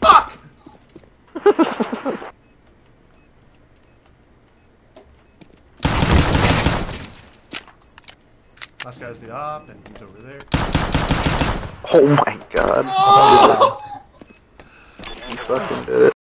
Fuck! Last guy's the op, and he's over there. Oh my god. Oh! you fucking did it.